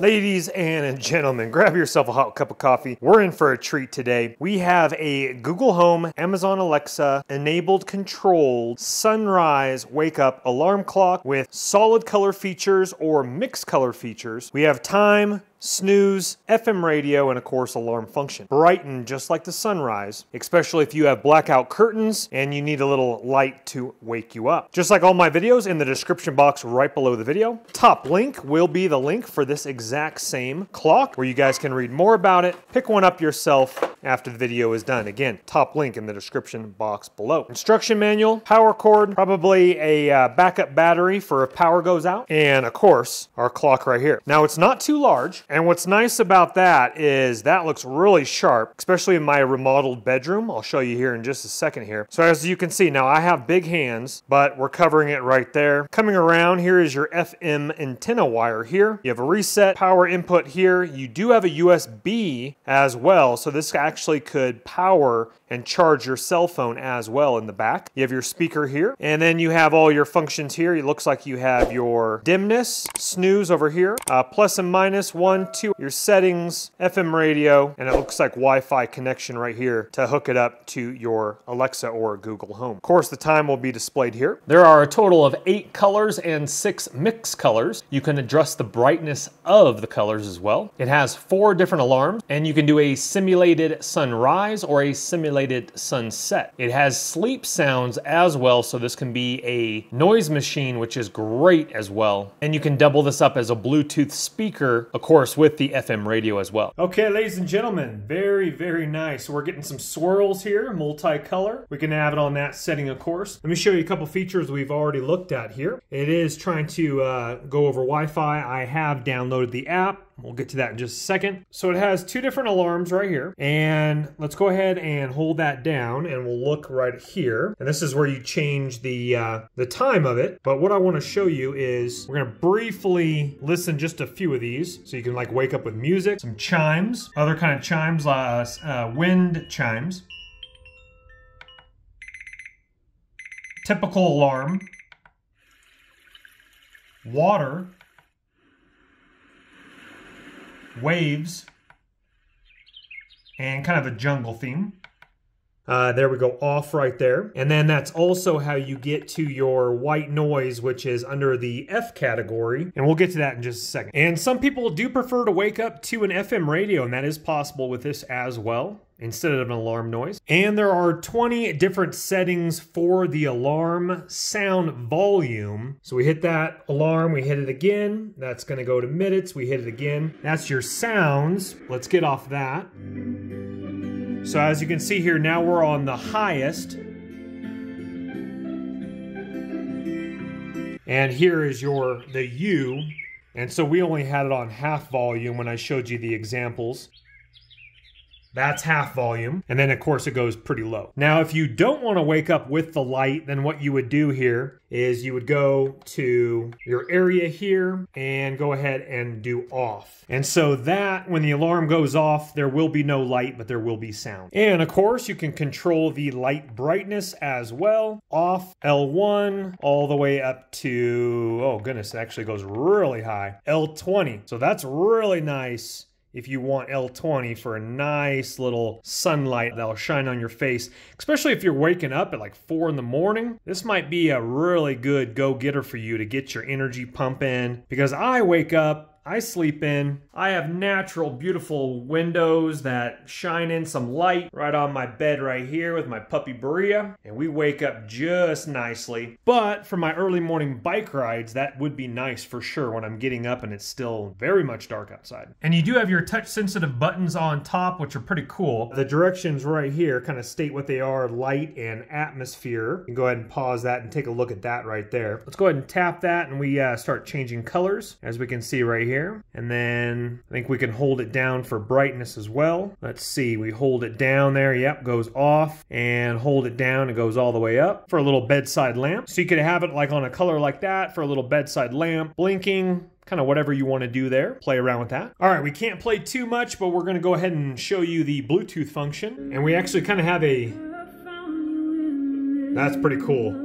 Ladies and gentlemen, grab yourself a hot cup of coffee. We're in for a treat today. We have a Google Home, Amazon Alexa enabled controlled sunrise wake up alarm clock with solid color features or mixed color features. We have time, snooze, FM radio, and of course alarm function. Brighten just like the sunrise, especially if you have blackout curtains and you need a little light to wake you up. Just like all my videos in the description box right below the video. Top link will be the link for this exact same clock where you guys can read more about it, pick one up yourself after the video is done. Again, top link in the description box below. Instruction manual, power cord, probably a uh, backup battery for if power goes out, and of course, our clock right here. Now it's not too large, and what's nice about that is that looks really sharp, especially in my remodeled bedroom. I'll show you here in just a second here. So as you can see, now I have big hands, but we're covering it right there. Coming around, here is your FM antenna wire here. You have a reset power input here. You do have a USB as well, so this actually could power and charge your cell phone as well in the back. You have your speaker here, and then you have all your functions here. It looks like you have your dimness, snooze over here, uh, plus and minus, one, two, your settings, FM radio, and it looks like Wi-Fi connection right here to hook it up to your Alexa or Google Home. Of course, the time will be displayed here. There are a total of eight colors and six mix colors. You can adjust the brightness of the colors as well. It has four different alarms, and you can do a simulated sunrise or a simulated sunset. It has sleep sounds as well, so this can be a noise machine, which is great as well. And you can double this up as a Bluetooth speaker, of course, with the FM radio as well. Okay, ladies and gentlemen, very, very nice. We're getting some swirls here, multicolor. We can have it on that setting, of course. Let me show you a couple features we've already looked at here. It is trying to uh, go over Wi-Fi. I have downloaded the app. We'll get to that in just a second. So it has two different alarms right here. And let's go ahead and hold that down and we'll look right here. And this is where you change the uh, the time of it. But what I want to show you is we're to briefly listen just a few of these. So you can like wake up with music, some chimes, other kind of chimes, uh, uh, wind chimes. Typical alarm. Water waves, and kind of a jungle theme. Uh, there we go, off right there. And then that's also how you get to your white noise, which is under the F category. And we'll get to that in just a second. And some people do prefer to wake up to an FM radio, and that is possible with this as well instead of an alarm noise. And there are 20 different settings for the alarm sound volume. So we hit that alarm, we hit it again. That's gonna go to minutes, we hit it again. That's your sounds. Let's get off that. So as you can see here, now we're on the highest. And here is your the U. And so we only had it on half volume when I showed you the examples. That's half volume. And then, of course, it goes pretty low. Now, if you don't want to wake up with the light, then what you would do here is you would go to your area here and go ahead and do off. And so that, when the alarm goes off, there will be no light, but there will be sound. And of course, you can control the light brightness as well. Off L1 all the way up to, oh goodness, it actually goes really high. L20. So that's really nice if you want L20 for a nice little sunlight that'll shine on your face, especially if you're waking up at like 4 in the morning. This might be a really good go-getter for you to get your energy pumping because I wake up I sleep in. I have natural, beautiful windows that shine in some light right on my bed right here with my puppy Berea, and we wake up just nicely. But for my early morning bike rides, that would be nice for sure when I'm getting up and it's still very much dark outside. And you do have your touch sensitive buttons on top, which are pretty cool. The directions right here kind of state what they are, light and atmosphere. You can go ahead and pause that and take a look at that right there. Let's go ahead and tap that and we uh, start changing colors, as we can see right here here. And then I think we can hold it down for brightness as well. Let's see, we hold it down there. Yep, goes off and hold it down. It goes all the way up for a little bedside lamp. So you could have it like on a color like that for a little bedside lamp, blinking, kind of whatever you want to do there. Play around with that. All right, we can't play too much, but we're going to go ahead and show you the Bluetooth function. And we actually kind of have a... That's pretty cool.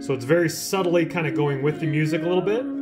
So it's very subtly kind of going with the music a little bit.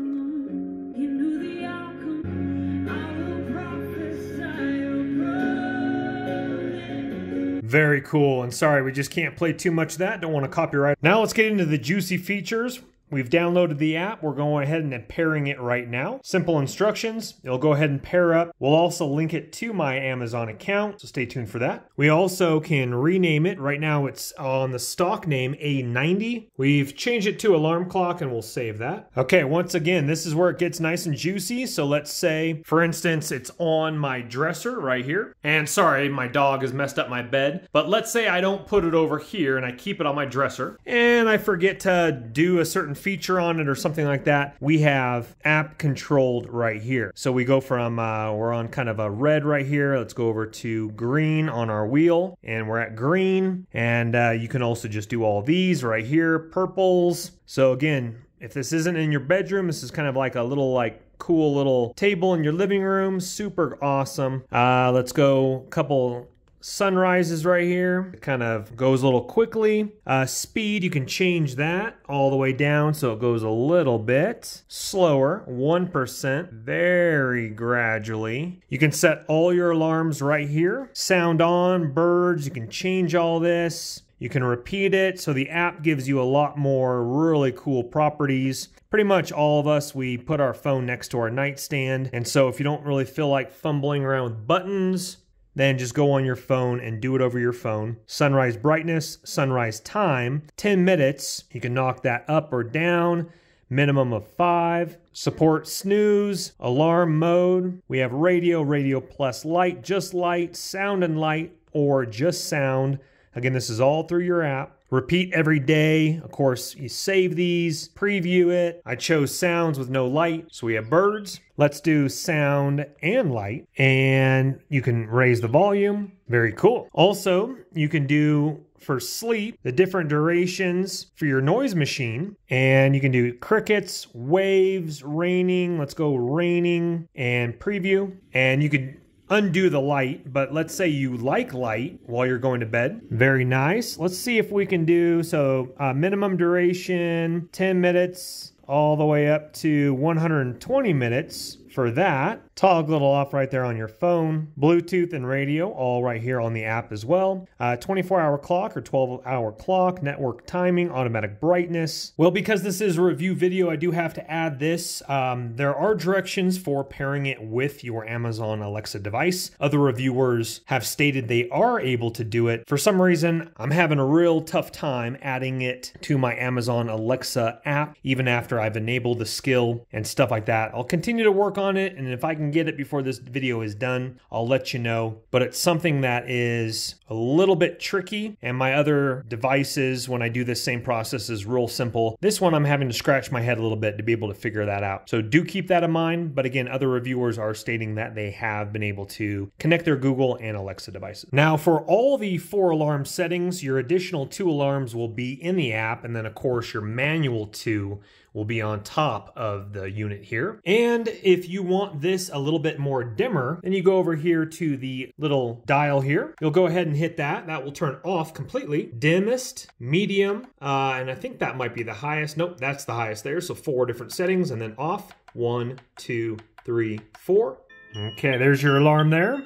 Very cool. And sorry, we just can't play too much of that. Don't want to copyright. Now let's get into the juicy features. We've downloaded the app. We're going ahead and pairing it right now. Simple instructions. It'll go ahead and pair up. We'll also link it to my Amazon account, so stay tuned for that. We also can rename it. Right now it's on the stock name A90. We've changed it to alarm clock and we'll save that. Okay, once again, this is where it gets nice and juicy. So let's say, for instance, it's on my dresser right here. And sorry, my dog has messed up my bed. But let's say I don't put it over here and I keep it on my dresser. And I forget to do a certain feature on it or something like that, we have app controlled right here. So we go from, uh, we're on kind of a red right here. Let's go over to green on our wheel and we're at green. And uh, you can also just do all these right here, purples. So again, if this isn't in your bedroom, this is kind of like a little like cool little table in your living room. Super awesome. Uh, let's go a couple sunrises right here. It kind of goes a little quickly. Uh, speed, you can change that all the way down so it goes a little bit slower, 1%, very gradually. You can set all your alarms right here. Sound on, birds, you can change all this. You can repeat it, so the app gives you a lot more really cool properties. Pretty much all of us, we put our phone next to our nightstand, and so if you don't really feel like fumbling around with buttons, then just go on your phone and do it over your phone. Sunrise brightness, sunrise time, 10 minutes. You can knock that up or down, minimum of five. Support snooze, alarm mode. We have radio, radio plus light, just light, sound and light, or just sound. Again, this is all through your app. Repeat every day. Of course, you save these, preview it. I chose sounds with no light, so we have birds. Let's do sound and light, and you can raise the volume. Very cool. Also, you can do for sleep the different durations for your noise machine, and you can do crickets, waves, raining. Let's go raining and preview, and you can undo the light, but let's say you like light while you're going to bed. Very nice. Let's see if we can do, so uh, minimum duration, 10 minutes, all the way up to 120 minutes for that. Toggle it off right there on your phone. Bluetooth and radio, all right here on the app as well. 24 uh, hour clock or 12 hour clock, network timing, automatic brightness. Well, because this is a review video, I do have to add this. Um, there are directions for pairing it with your Amazon Alexa device. Other reviewers have stated they are able to do it. For some reason, I'm having a real tough time adding it to my Amazon Alexa app, even after I've enabled the skill and stuff like that. I'll continue to work on it, and if I can get it before this video is done, I'll let you know. But it's something that is a little bit tricky, and my other devices, when I do this same process, is real simple. This one, I'm having to scratch my head a little bit to be able to figure that out. So do keep that in mind. But again, other reviewers are stating that they have been able to connect their Google and Alexa devices. Now, for all the four alarm settings, your additional two alarms will be in the app, and then, of course, your manual two will be on top of the unit here. And if you want this a little bit more dimmer, then you go over here to the little dial here. You'll go ahead and hit that. That will turn off completely. Dimmest, medium, uh, and I think that might be the highest. Nope, that's the highest there. So four different settings and then off. One, two, three, four. Okay, there's your alarm there.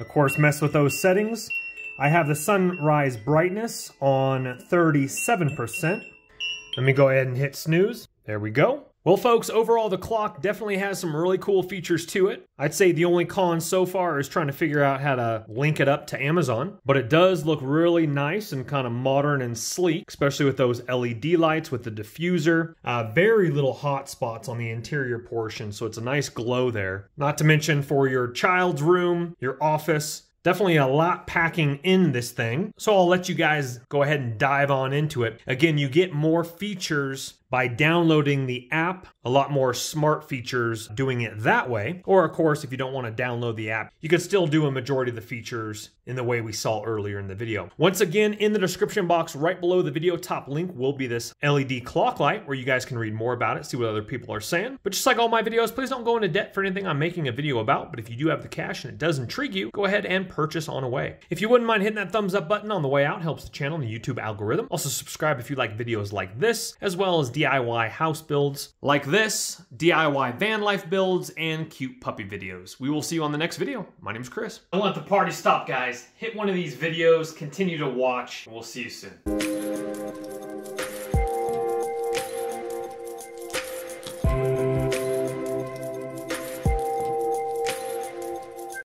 Of course, mess with those settings. I have the sunrise brightness on 37%. Let me go ahead and hit snooze. There we go. Well, folks, overall, the clock definitely has some really cool features to it. I'd say the only con so far is trying to figure out how to link it up to Amazon, but it does look really nice and kind of modern and sleek, especially with those LED lights with the diffuser. Uh, very little hot spots on the interior portion, so it's a nice glow there. Not to mention for your child's room, your office, Definitely a lot packing in this thing. So I'll let you guys go ahead and dive on into it. Again, you get more features by downloading the app, a lot more smart features doing it that way. Or, of course, if you don't want to download the app, you can still do a majority of the features in the way we saw earlier in the video. Once again, in the description box right below the video, top link will be this LED clock light where you guys can read more about it, see what other people are saying. But just like all my videos, please don't go into debt for anything I'm making a video about. But if you do have the cash and it does intrigue you, go ahead and purchase on away. If you wouldn't mind hitting that thumbs up button on the way out, helps the channel and the YouTube algorithm. Also subscribe if you like videos like this, as well as DIY house builds like this, DIY van life builds, and cute puppy videos. We will see you on the next video. My name is Chris. Don't let the party stop, guys. Hit one of these videos, continue to watch, we'll see you soon.